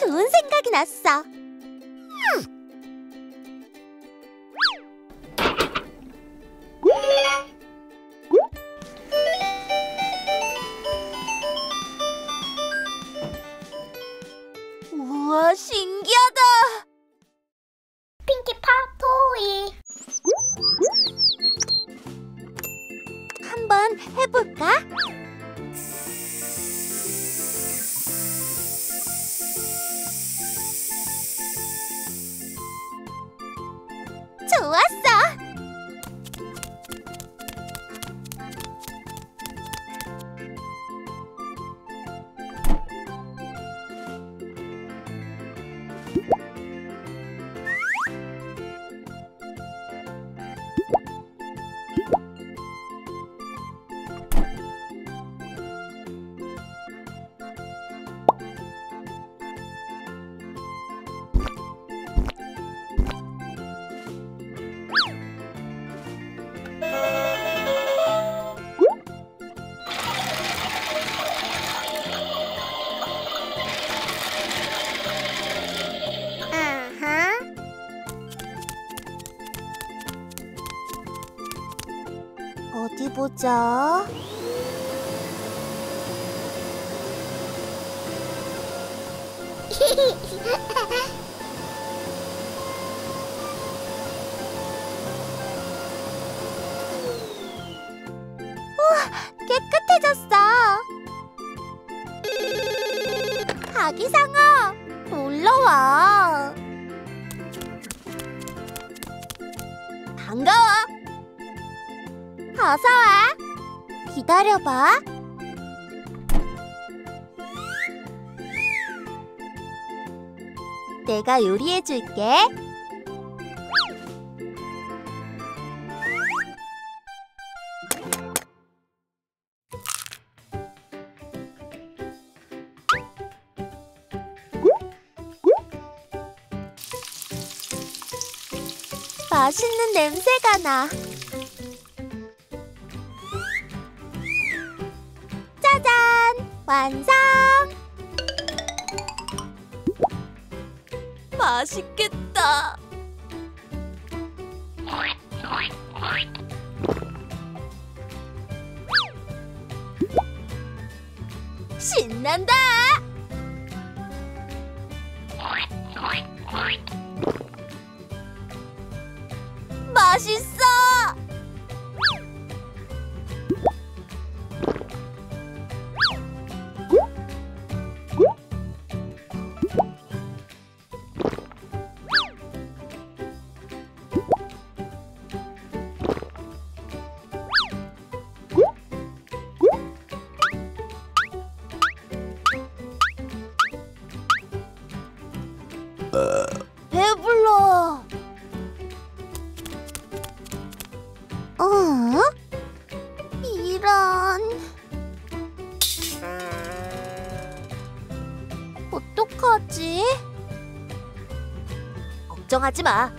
좋은 생각이 났어. 우와, 신기하다. 핑키팝 토이. 한번 해볼까? 보자. 우와, 깨끗해졌어. 아기상어, 놀러와. 반가워. 어서 와. 기다려봐. 내가 요리해 줄게. 맛있는 냄새가 나. 완성! 맛있겠다. 신난다. 맛있어. 어? 이런. 어떡하지? 걱정하지 마.